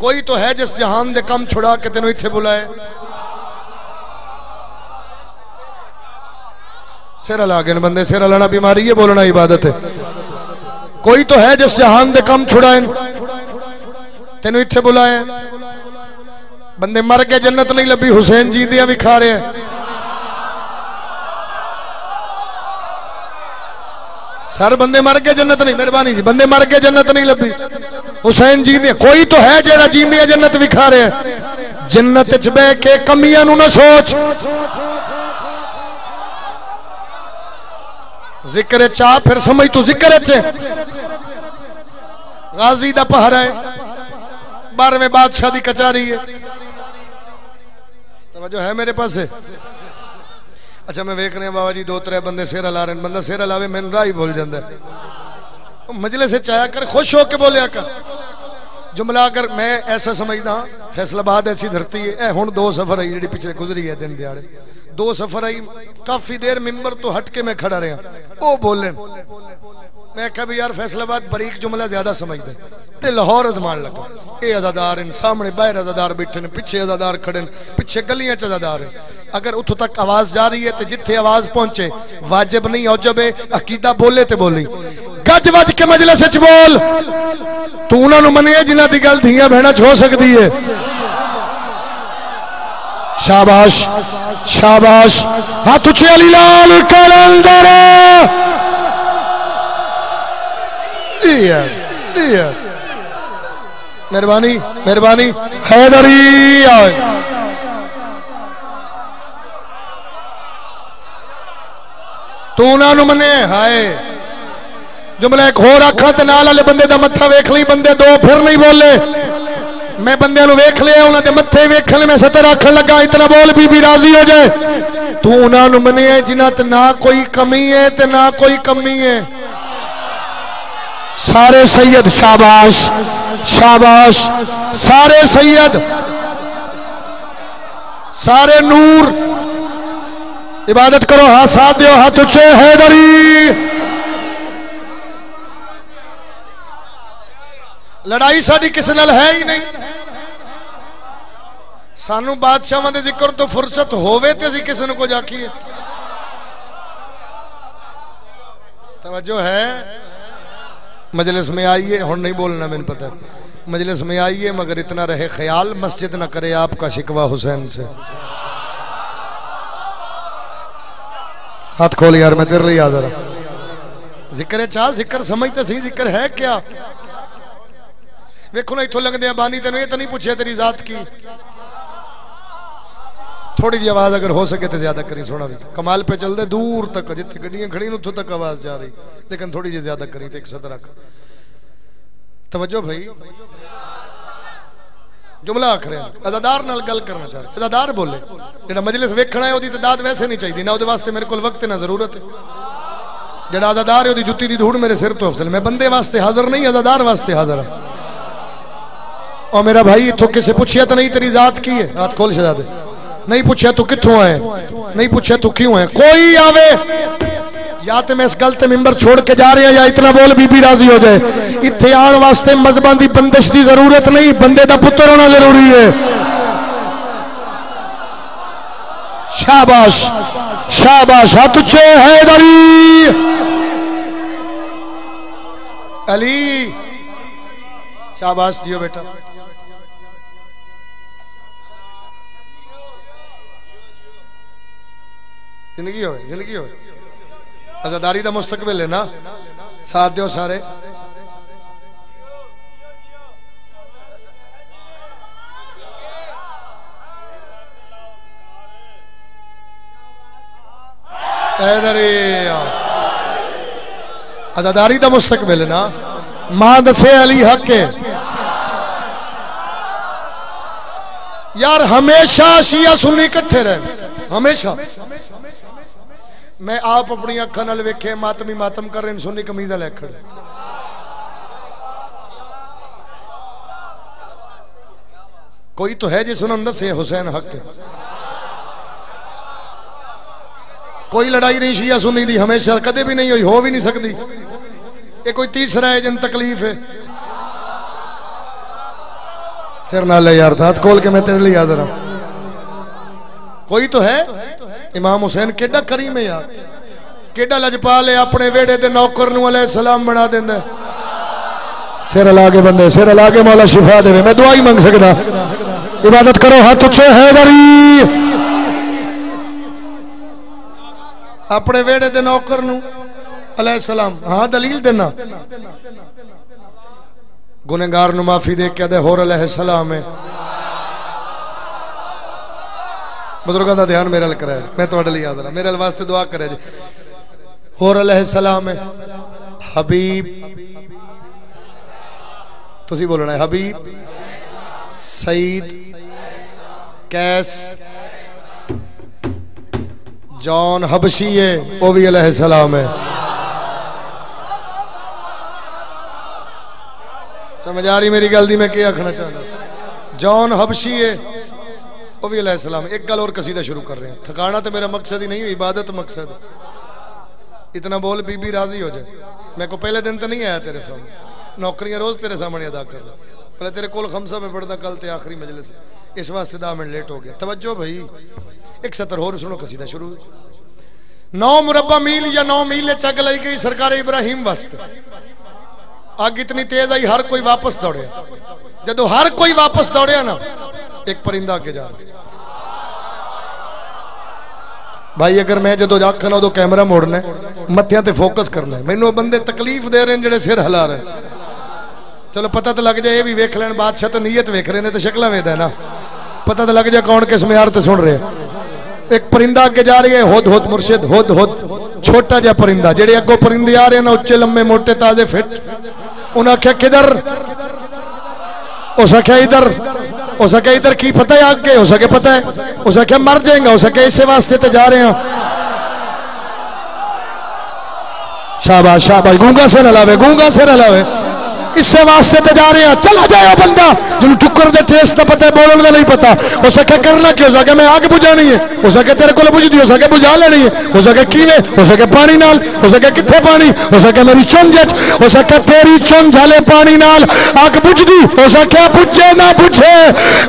कोई तो है जिस जहान दे कम छुड़ा के तेन इतने बुलाए। सिर ला गए बंदे, सिर लाना बीमारी है, बोलना इबादत है। कोई तो है जिस जहान दे कम छुड़ाए तेन इतने बुलाए। बंदे मर गए, जन्नत नहीं लभी हुसैन जी दिया भी खा रहे हैं सर, बंदे मर गए, जन्नत नहीं। मेहरबानी जी। बंदे मर गए, जन्नत नहीं लभी हुसैन जी ने कोई तो है जेरा जींदी जन्नत भी खा रहे। जन्नत च बह के कमियाँ ना सोच। ज़िक्र चा फिर समझ तू ज़िक्र गाजी का पहरा है। बारहवें बादशाह की कचारी है। तो जो है मेरे पास? है अच्छा मैं वेख रहा बाबा जी, दो त्रै बंद रहे हैं। बंदा सिर लावे, मैंने राह ही भूल जाता है मजले से चाया कर, खुश होकर बोलिया कर। जुमला कर, मैं ऐसा समझदा फैसलाबाद ऐसी धरती है। हूँ दो सफ़र आई जी पिछले गुजरी है दिन दिहाड़े दो सफ़र आई, काफ़ी देर मिम्बर तो हट के मैं खड़ा रहा। वो बोले। मैं क्या भी यार फैसलाबाद बरीक जुमला ज़्यादा समझते। ते लाहौर अजमान लगा। ये अजादार हैं, सामने बाहर अजादार बैठे ने पिछे अजादार खड़े ने पिछे गलियाँ अजादार हैं। अगर उतो तक आवाज़ जा रही है तो जिथे आवाज़ पहुँचे, वाजिब नहीं औजब है अकीदा बोले ते बोली। गज वज के मजलिस बोल। तू उन्होंने मनिए जिन्हों की गल धियाँ बहना हो सकती है। शाबाश शाबाश। हाथ उचे अली लाल कलंदर मेहरबानी मेहरबानी। हैदरी तू उन्होंने मने हाय। जुमला एक होर अखा ते नाल वाले बंदे का मत्था वेख ली बंदे दो फिर नहीं बोले। मैं बंदे वेख लिया उन्होंने मत्थे वेख ले मैं सतर आखन लगा, इतना बोल, बीबी राज़ी हो जाए। तू उन्होंने मनिया जिन्हें ना कोई कमी है ते ना कोई कमी है सारे सैयद शाबाश शाबाश, सारे सैयद, सारे नूर, इबादत करो, हाथ साथ दो हाथ उचे हैदरी। लड़ाई साड़ी किस नाल है ही नहीं। सानू बादशाह के ज़िक्र तो फुर्सत होवे ते असी किसी को आखिए। तवज्जो है। मजलिस में आइए हूँ नहीं बोलना मैंने पता। मजलिस में आइए, मगर इतना रहे ख्याल मस्जिद न करे आपका शिकवा हुसैन से। हाथ खोल यार, मैं तेरे लिए आ जरा ज़िक्र चाह ज़िक्र समझते सही, ज़िक्र है क्या? वेखो ना इतों लगते बानी, तेन ये तो नहीं पूछे तेरी जात की। थोड़ी जी आवाज़ अगर हो सके तो ज़्यादा करी, सोना भी। कमाल पे चलते दूर तक जिथे गड्डियाँ खड़ी उतो तक आवाज़ जा रही। लेकिन थोड़ी जी ज़्यादा करी तो एक सत रख। तवज्जो भाई। जुमला आख रहे अजादार गल करना चाह रहे अजादार बोले। जेड़ा मजलिस वेखना है तादाद वैसे नहीं चाहिए ना वास्ते मेरे को वक्त, ना ज़रूरत। है जेड़ा अजादार है ओदी जुत्ती दी धूड़ मेरे सिर तो अफजल। मैं बंदे वास्ते हाजिर नहीं, अजादार वास्ते हाजिर और मेरा भाई इतों किसे पूछिया तो नहीं, तेरी जात की है? हाथ खोल शहजादे। नहीं पूछा तू कितों आए नहीं पूछा तू क्यों है? कोई आवे। या तो मैं इस गलत मिंबर छोड़ के जा रहे हैं या इतना बोल बीबी राज़ी हो जाए। इतने आने वास्ते मजहबा की बंदिश की ज़रूरत नहीं, बंदे का पुत्र होना ज़रूरी है। शाबाश शाबाश, हाथ उच्चे, हैदरी। अली, शाबाश जियो बेटा। ज़िंदगी हो ज़िंदगी हो। आजादारी का मुस्तकबिल है ना? साथ दो सारे। आजादारी का मुस्तकबिल ना? माँ दसे अली हक यार, हमेशा शिया सुन्नी इकट्ठे रहे। हमेशा। मैं आप अपनी अखा वेखे, मातमी मातम कर रहे सुन्नी कमीजा लैखड़ कोई तो है जिस दसे, हुसैन हक। कोई लड़ाई नहीं शिया सुनी दी, हमेशा कदे भी नहीं हुई, हो भी नहीं सकती ये कोई तीसरा है जिन तकलीफ़ है। सिर ना ले यार हाथ खोल के मैं तेरे लिए याद रहा कोई तो है? इमाम हुसैन केडा करीम है यार। केडा लजपाल है, अपने वेड़े दे नौकर सलाम बना देंदा सिर ला के बंदे, सिर ला के मौला शिफा देवे। मैं दुआ ही मंग सकदा। इबादत करो, हाथ उच्चे है गरी अपने वेड़े दे नौकर सलाम। हाँ दलील देना। गुनेगार माफ़ी दे के होर अलैहि सलाम है। बुजुर्गों का ध्यान मेरे अल कराया मैं ਤੁਹਾਡੇ ਲਈ ਯਾਦ ਰਾਂ ਮੇਰੇ ਅਲ ਵਾਸਤੇ ਦੁਆ ਕਰਿਆ ਜੀ ਹੋਰ ਅਲੈਹ ਸਲਾਮ ਹੈ ਹਬੀਬ ਤੁਸੀਂ ਬੋਲਣਾ ਹੈ ਹਬੀਬ ਸਈਦ ਕੈਸ जॉन हबशी है वो भी अलैहि सलाम है समझ आ रही मेरी गल दी मैं क्या आखना चाहता जॉन हबशी है वो भी सलाम, एक गल और कसीदा शुरू कर रहे हैं। थकाना तो मेरा मकसद ही नहीं इबादत मकसद इतना बोल बीबी राज़ी हो जाए। मैं को पहले दिन तो नहीं आया तेरे सामने। नौकरियाँ रोज तेरे सामने अदा कर रहा पहले तेरे कोल खमसा में पढ़ता, कल ते आखिरी मजलिस। इस वास्ते दस मिनट लेट हो गया तवज्जो भाई, एक सतर होर सुनो, कसीदा शुरू। नौ मुरब्बा मील या नौ मील चग लाई गई सरकार इब्राहिम वास्ते। अग इतनी तेज आई, हर कोई वापस दौड़े जदो हर कोई वापस दौड़े ना, एक परिंदा अगे जा रहा। भाई, अगर मैं जो आखना उदो कैमरा मोड़ना मत्या ते फोकस करना मैनू बंदे तकलीफ़ दे रहे हैं जेडे सिर हिला रहे चलो, पता तो लग जाए ये भी वेख लैन बादशाह तो नीयत वेख रहे ने तो शक्ल वेद है ना। पता तो लग जाए कौन किस म्यार ते सुन रहे एक परिंदा अगे जा रही है, होद होद मुर्शिद, होद होद। छोटा जहा परिंदा जेडे अगो परिंदे आ रहे हैं उच्चे लंबे मोटे, ताजे फिट। उन्हें आख्या किधर? उस आख्या इधर। हो सके इधर की पता है आगे हो सके पता है, हो सके मर जाएगा, हो सके इसे वास्ते तो जा रहे हैं। शाबाश शाबाश, गूँगा से नलावे गूँगा से इससे वास्ते ते जा रहे हैं चला जाए बंदा जिन टुकर दे टेस्ट का पता है बोलने का नहीं पता हो सके करना क्यों सके मैं आग बुझानी है हो सके तेरे को बुझदी हो सके बुझा लेनी है हो सके कीवे हो सके पानी नाल हो सके कितने पानी हो सके मेरी चुंझ हो सके तेरी चुंझ हाले पानी नाल आग बुझदी हो सके बुझे ना बुझे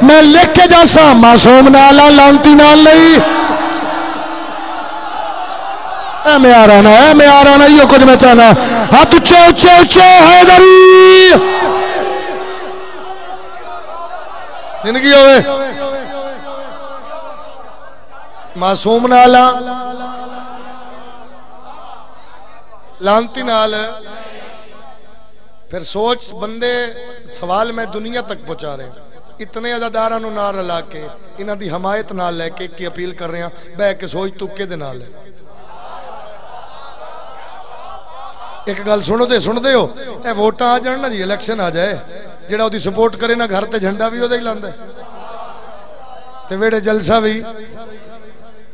मैं लिख के जासा मासूम नाल लांती नाल नहीं मैं ना मैं आ रहा ना यो कुछ मैं चाहना। हाथ उच्चे उच्चे हैदरी। ज़िंदगी होवे। मासूम नाला लांती नाल। फिर सोच, बंदे, सवाल मैं दुनिया तक पहुँचा रहे इतने अदादारा ना रला के, इन्हों की हमायत ना लैके की अपील कर रहे हैं। बह के सोच तुके दे नाल। है एक गल सुनो दे सुनते हो ए वोटा आ जान ना जी इलेक्शन आ जाए ਜਿਹੜਾ ਉਹਦੀ ਸਪੋਰਟ ਕਰੇ ਨਾ ਘਰ ਤੇ ਝੰਡਾ ਵੀ ਉਹਦਾ ਹੀ ਲਾਂਦਾ ਤੇ ਵੇੜੇ ਜਲਸਾ ਵੀ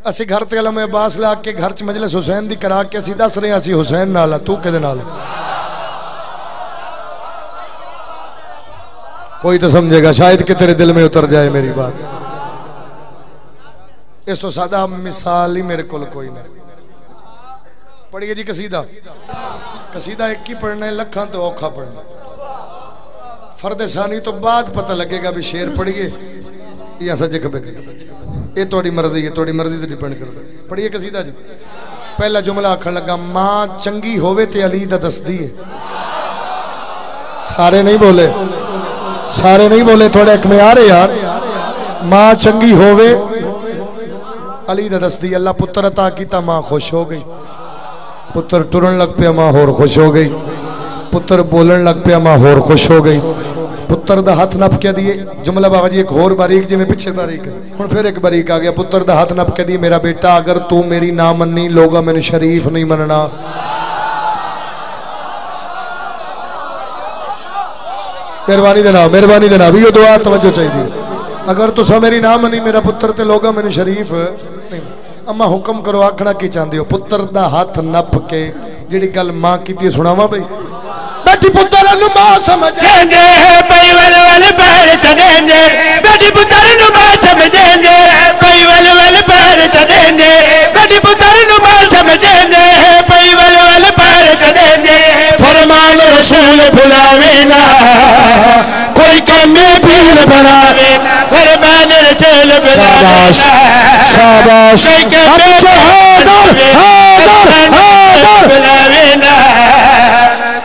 ਅਸੀਂ ਘਰ ਤੇ ਅਲਮ ਅਬਾਸ ਲਾ ਕੇ ਘਰ ਚ ਮਜਲਿਸ ਹੁਸੈਨ ਦੀ ਕਰਾ ਕੇ ਅਸੀਂ ਦੱਸ ਰਹੇ ਹਾਂ ਅਸੀਂ ਹੁਸੈਨ ਨਾਲ ਆ ਤੂੰ ਕਿਹਦੇ ਨਾਲ कोई तो समझेगा शायद कि तेरे दिल में उतर जाए मेरी बात इस तो सादा मिसाल ही मेरे को कोई नहीं पढ़िए जी कसीदा कसीदा एक ही पढ़ना है, लखा तो औखा पढ़ना फर्द तो बाद पता लगेगा भी शेर पढ़िए। या सजे खबे ये थोड़ी मर्ज़ी है थोड़ी मर्ज़ी तो डिपेंड करता पढ़िए कसीदा जी। पहला जुमला आखन लगा, माँ चंगी होवे ते अली दसदी है सारे नहीं बोले। सारे नहीं बोले, थोड़े एक में आ रहे यार। माँ चंगी होवे, अली दा दसदी अल्लाह पुत्र अता कीता, माँ खुश हो गई। पुत्र टुरन लग पिया, माँ होर खुश हो गई। पुत्र बोलन लग पिया, माँ होर खुश हो गई। पुत्र का हाथ नप के दिए। जुमला बाबा जी, एक होर बारीक जिमें पिछे बारीक। हूँ फिर एक बारीक आ गया। पुत्र का हाथ नप के दिए, मेरा बेटा, अगर तू मेरी ना मनी लोग मैंने शरीफ नहीं मनना। मेहरबानी देना मेहरबानी देना भी दुआ तवज्जो चाहिए अगर तुसा मेरी ना मनी मेरा पुत्र ते लोग मैंने शरीफ नहीं अम्मा हुक्म करो आखना की चाहते हो पुत्र का हाथ नप के जी गल मां की सुनावा भाई बेटी पुत्र मां समझेंगे पई वल वल पैर चढ़ेंगे बेटी पुत्र नु मां समझेंगे पई वल वल पैर चढ़ेंगे बेटी पुत्र नु मां समझेंगे पई वल वल पैर चढ़ेंगे फरमान रसूल भुलावे ना कोई कमे भी रसूल बनावे फरमान रसूल शाबाश शाबाश अच्छा हैदर हैदर हैदर बनावे ना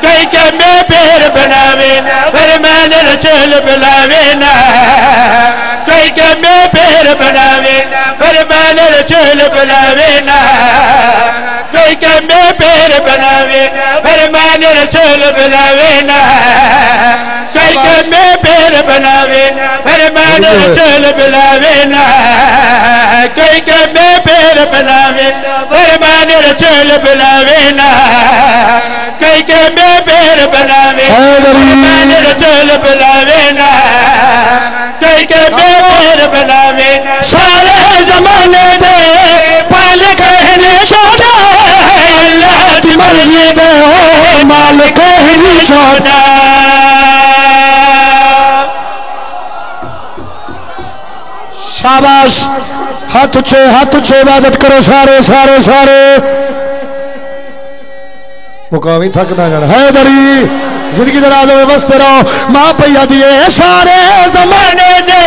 कई के मैं पैर बनावे ना फरमान रसूल बनावे ना कई के मैं पैर बनावे ना फरमान रसूल बनावे ना कोई के मैं पैर बनावे ना फरमान रसूल बनावे ना कोई के मैं पैर बनावे ना फरमान रसूल बनावे ना कोई के मैं पैर बनावे ना फरमान रसूल बनावे ना कोई के मैं पैर बनावे फरमान रसूल बनावे ना कोई के मैं पैर बनावे ना सारे जमाने दे पाल कहने छोड़ा शाबाश। हाथ उच्चे हाथ उच्चे इबादत करो सारे सारे सारे। मुकामी थक ना जाना। है दरी, ज़िंदगी दराज में बसते रहो। माँ पैया दिए, सारे जमाने दे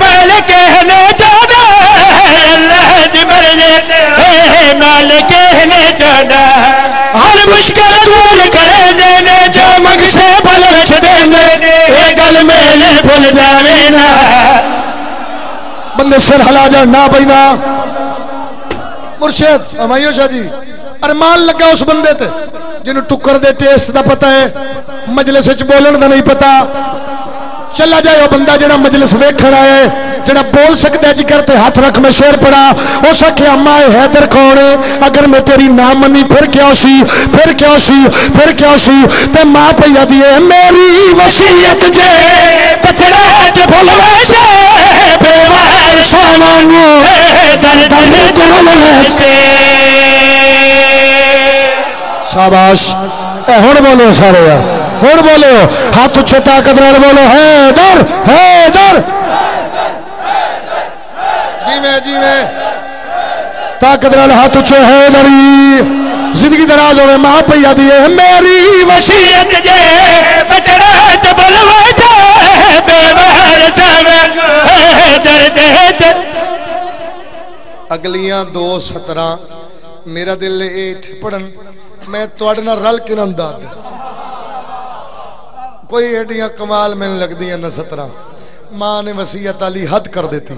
पल कहने जाना। है कहने जाना। हर मुश्किल दूर करे देने, जो मग से देने। ये गल भूल जावे ना। बंदे सिर हिला ना भाई, ना। मुर्शद हमायो शाह जी अरे मान लगा उस बंदे ते टुकर दे टेस्ट का पता है, मजलिस बोलन का नहीं पता। चला जाए बंदा जरा मजलिस वेखण आया है जरा बोल सकता है, ज़िक्र हाथ रख मैं शेर पड़ा हो सके अम्मा हैदर कौन अगर मैं तेरी ना मनी फिर क्या सी फिर क्या सी फिर क्या सी ते माँ पैया दी है मेरी वसीयत जे बचड़ा ते भूल वैसे सामानू दर दर दुल वैसे शाबाश। ए हुन बोलो सारे यार। हुन बोलो। हाथ उच्चे ताकत नाल बोलो। है दर जी मैं जी मैं ताकत नाल हाथ है हैदरी जिंदगी दराज होवे मां पैया दी है मेरी वसीयत वसीयत जे बचड़ा ते बलवा जे बेवार जावे दर्द है ਅਗਲੀਆਂ ਦੋ ਸਤਰਾਂ ਮੇਰਾ ਦਿਲ ਇਹ ਇੱਥੇ ਪੜਨ ਮੈਂ ਤੁਹਾਡੇ ਨਾਲ ਰਲ ਕੇ ਨਾ ਅੰਦਾਜ਼ ਦੇ ਕੋਈ ਏਡੀਆਂ ਕਮਾਲ ਮੈਨੂੰ ਲੱਗਦੀਆਂ ਨਾ ਸਤਰਾਂ ਮਾਂ ਨੇ ਵਸੀਅਤ ਵਾਲੀ ਹੱਦ ਕਰ ਦਿੱਤੀ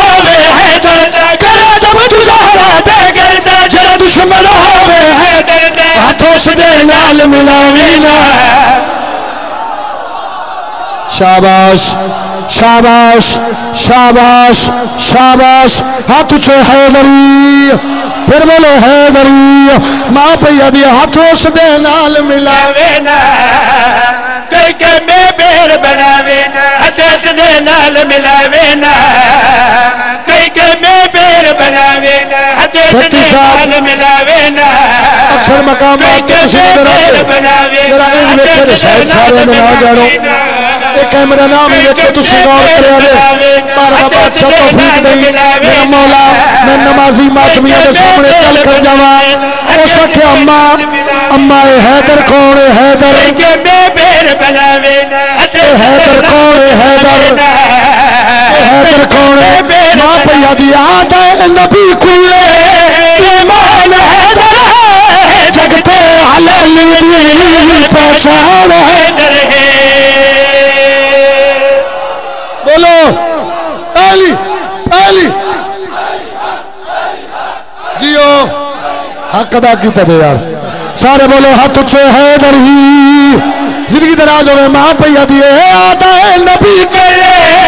शाबाश शाबाश शाबाश शाबाश। हाथ उच्चे हैदरी। फिर बोलो हैदरी। माँ पैया दी हाथों से दे नाल मिला बनावे ना। कई के में बेर बनावे ना हथेस दे नाल मिलावे ना। कई के में बेर बनावे ना हथेस सच्ची दे नाल मिलावे ना। अक्सर मकाम हैं। बनावे जरा ना, इंज वेखे तो हथेस शायद सारे ना जानो। मिलावे ना। ये कैमरा ना भी वेखे तो गौर करे दे पर बाबा अच्छा तौफीक दई मेरा मौला मैं नमाजी मातमिया के सामने चल कर जावा हो सके अम्मा अम्मा ये हैदर कौन है हैदर कई के में बेर बनावे ना हथेस दे हैदर कौन है हैदर ये हैदर कौन है माँ पैया दी आदा नबी कुल्ले ईमान हैदर है जग पे हलाल दी पहचान है दर है बोलो अली अली जियो हक अदा किया दे यार। सारे बोलो हाथ उच्चे है ही ज़िंदगी दराज होवे, माँ पैया दिए आदा है नबी करे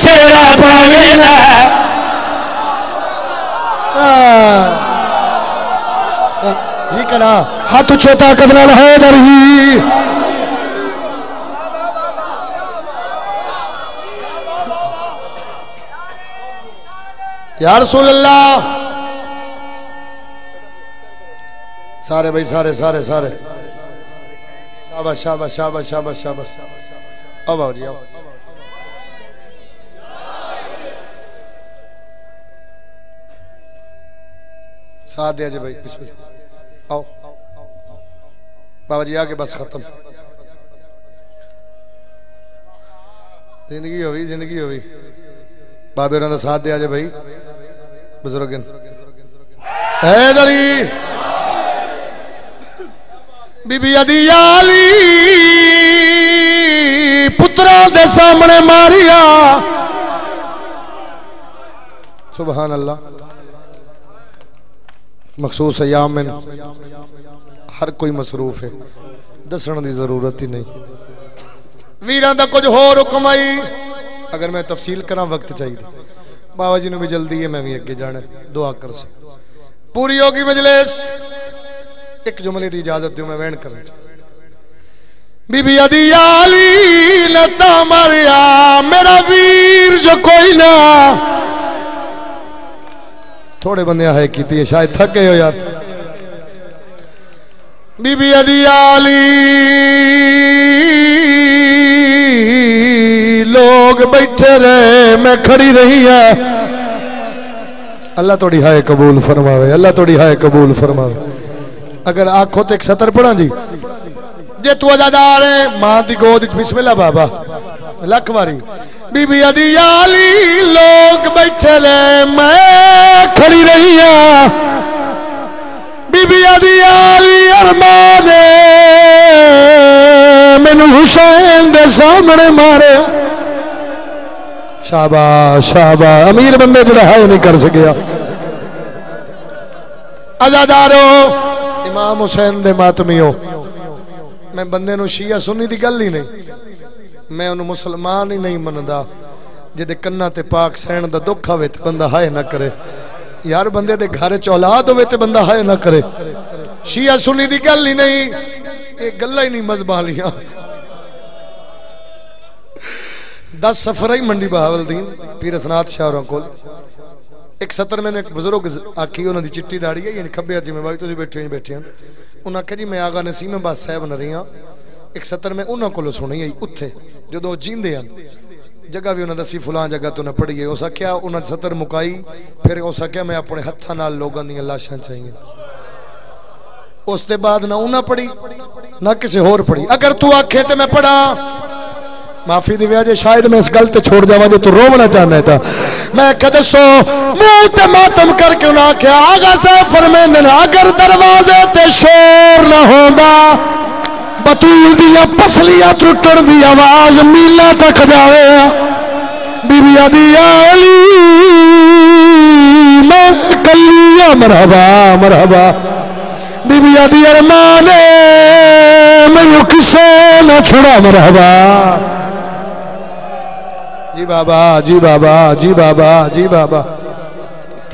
शेरा पावेला जी करा हाथ छोटा कदना है दरही यार अल्लाह सारे भाई, सारे सारे सारे। शाबाश शाबाश शाबाश शाबाश शाबाश आओ जी आओ। साथ दे अजय भाई आओ। बाबा जी आगे बस खत्म। ज़िंदगी हो ज़िंदगी हो बाबे और साथ दे अजय भाई। बुज़ुर्ग हैदरी बीबी अदियाली, पुत्रा दे सामने मारिया। सुबह अल्लाह। मखसूस अयाम हर कोई मसरूफ है दसन की ज़रूरत ही नहीं। वीर का कुछ होर हुक्म आई। अगर मैं तफसील करा, वक्त चाहिए। बाबा जी ने भी जल्दी है, मैं भी अगे जाना दुआ कर सी। पूरी होगी मजलिस। एक जुमले की इजाज़त दो मैं वहन करना बीबी अदी लता मरिया, मेरा वीर जो कोई ना। थोड़े बंदे है की शायद थक गए हो यार। बीबी अदी आली, लोग बैठे रहे, मैं खड़ी रही है। अल्लाह थोड़ी हाय कबूल फरमावे, अल्लाह थोड़ी हाय कबूल फरमावे। अगर आखो तो एक सतर पढ़ा जी। जे तू अजादार है, माँ दी गोद बिस्मिल्लाह बाबा। लख वारी। बीबी अदी आली लोग बैठे ले, मैं खड़ी रही है बीबी अदी आली अरमान, मैनू हुसैन दे सामने मारे। शाबाश शाबाश। अमीर बंदे जरा है, नहीं कर सकिया अजादारो, इमाम हुसैन दे मातमियो। मैं बंदे नु शिया सुन्नी दी गल ही नहीं। मैं ਉਹਨੂੰ ਮੁਸਲਮਾਨ ਹੀ ਨਹੀਂ ਮੰਨਦਾ ਜਿਹਦੇ ਕੰਨਾਂ ਤੇ ਪਾਕ ਸਹਿਣ ਦਾ ਦੁੱਖ ਆਵੇ बंद ਬੰਦਾ ਹਾਏ ਨਾ ਕਰੇ ਯਾਰ ਬੰਦੇ ਦੇ ਘਰ ਚ ਔਲਾਦ ਹੋਵੇ ਤੇ ਬੰਦਾ ਹਾਏ ਨਾ ਕਰੇ ਸ਼ੀਆ ਸੁਨੀ ਦੀ ਗੱਲ ਹੀ ਨਹੀਂ ਇਹ ਗੱਲਾਂ ਹੀ ਨਹੀਂ ਮਜ਼ਬਾਂ सफ़र ही मंडी बहावलदीन पीर असनाथ शाह को एक सत्र मैंने एक बुज़ुर्ग आखी उन्होंने चिट्टी दाड़ी है यानी खब्बे जिम्मेवारी तुम बैठे बैठे उन्हें आख्या जी, मैं आगा नसीम अब्बास साहब न रही हाँ 171 ਮੈਂ ਉਹਨਾਂ ਕੋਲੋਂ ਸੁਣੀ ਆਈ ਉੱਥੇ ਜਦੋਂ ਜੀਂਦੇ ਹਨ ਜਗ੍ਹਾ ਵੀ ਉਹਨਾਂ ਦੱਸੀ ਫੁਲਾਂ ਜਗ੍ਹਾ ਤੋਂ ਨਾ ਪੜੀਏ ਉਸ ਆਖਿਆ ਉਹਨਾਂ 70 ਮੁਕਾਈ ਫਿਰ ਉਸ ਆਖਿਆ ਮੈਂ ਆਪਣੇ ਹੱਥਾਂ ਨਾਲ ਲੋਕਾਂ ਦੀਆਂ ਲਾਸ਼ਾਂ ਚਾਹੀਆਂ ਉਸ ਤੇ ਬਾਅਦ ਨਾ ਉਹਨਾਂ ਪੜੀ ਨਾ ਕਿਸੇ ਹੋਰ ਪੜੀ ਅਗਰ ਤੂੰ ਆਖੇ ਤੇ ਮੈਂ ਪੜਾ माफ़ी दिव्या जे शायद मैं इस गल ते छोड़ जावा जे तू रोवना चाहना था मैं कह दसो मुँह ते मातम करके उन्हें आख्या आगा साहब फरमेंदन अगर दरवाजे ते शोर ना होंदा बतूल दिया पसलियाँ टुटण दी आवाज़ मीला तक जावे। बीबी आदि मैं कलिया, मरहबा मरहबा। बीबी आदि अरमान, मैनू किसे न छुड़ा, मरहबा। जी बाबा जी बाबा जी बाबा जी बाबा।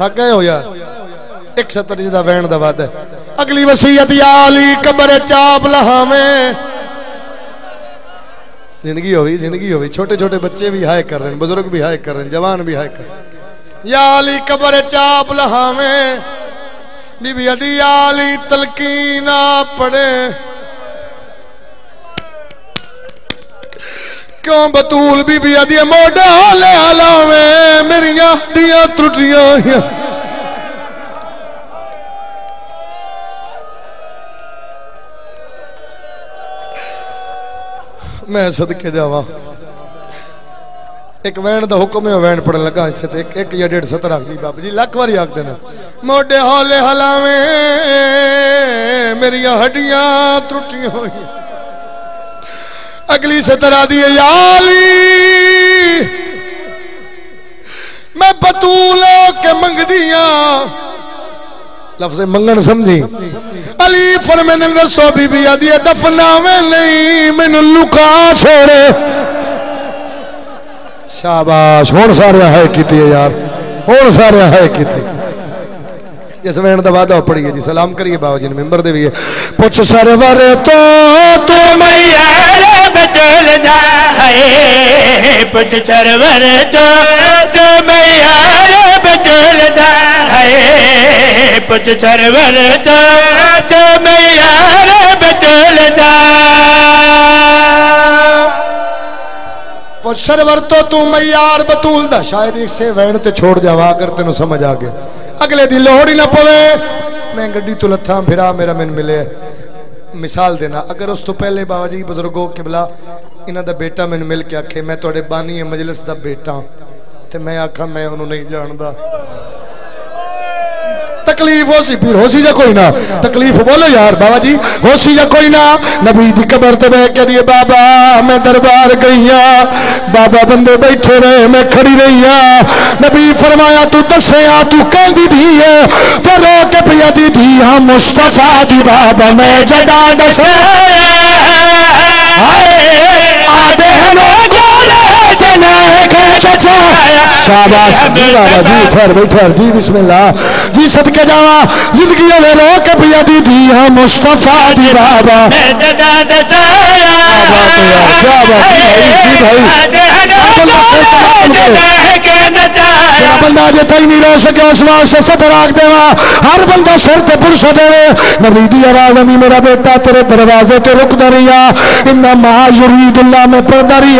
थक गए हो यार? एक सत्तर जी का वहन का अगली वसीयत याली, कबर चाप लहावे। ज़िंदगी होगी ज़िंदगी होगी छोटे छोटे बच्चे भी हाय कर रहे हैं, बुज़ुर्ग भी हाय कर रहे हैं, जवान भी हाय कर रहे हैं। कबर चाप लहावे। बीबी अदी याली तलकीना पड़े। क्यों बतूल बीबी आदि मोडा ले लावे मेरिया हड्डियाँ त्रुटियाँ मैं सदके जावा एक वैन का हुक्म है वैन पढ़न लगा इसे एक, एक या डेढ़ सत्तर आख दी बाबू जी लख बारी आख देना मोडे हौले हलावे मेरिया हड्डियाँ त्रुटियाँ होइयाँ अगली सतरा दी याली मैं बतूल के मंगदिया लफ्ज मंगन समझी। अली फरमेंदन दसो बीबी आदि दफनावे नहीं, मैनू लुका छोड़े। शाबाश हुन सारे हाय कीती यार हुन सारे हाय कीती। इस वैन का वादा पढ़िए जी, सलाम करिए बाबा जी ने, मेंबर दे भी है पुछ तो तू बचल जाए। पुछ सरवर तो तो मैया पुछ सरवर तो तो मैया रे बचल जा सरवर तो तू मैयार बतूल दा, शायद एक से वैन ते छोड़ जावा, अगर तेन समझ आ गया। अगले दी लोड़ ही ना पवे। मैं गड्डी तो लथा फिरा, मेरा मैन मिले। मिसाल देना, अगर उस तो पहले बाबा जी बुजुर्गो, किबला इन्हों का बेटा मैंने मिल के आखे, मैं थोड़े तो मैं आखा, मैं उन्होंने नहीं जानता तकलीफ़ हो सी पीर हो सी या कोई ना। तकलीफ़ बोलो यार बाबा जी हो सी या कोई ना। नबी की कबर तो मैं कह दिए बाबा, मैं दरबार गई हाँ बाबा बंदे बैठे रहे, मैं खड़ी रही हाँ नबी फरमाया, तू दसे आ तू कहती धी है। तो रो के पिया दी धी हाँ मुस्तफ़ा दी बाबा, मैं जडा दसे आदे हैं हर बंदा सिर ते पुरुष देवे। नबी आवाज़ आनी मेरा बेटा तेरे दरवाजे ते रुकदा इना इन्ना मा दुला में पढ़ा रही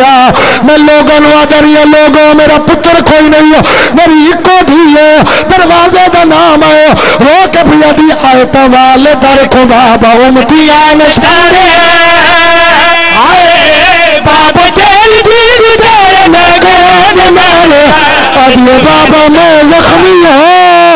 मैं लोगों नवादरिया लोगो, मेरा पुत्र कोई नहीं हो, मेरी इको धी है, दरवाजे का नाम है। रो के प्रिया दी आयता तो वाले दर खुदा बहुम दिया नशारे आए, बाबा तेल दीर तेरे नगन मेरे अब बाबा मैं जख्मी हूँ।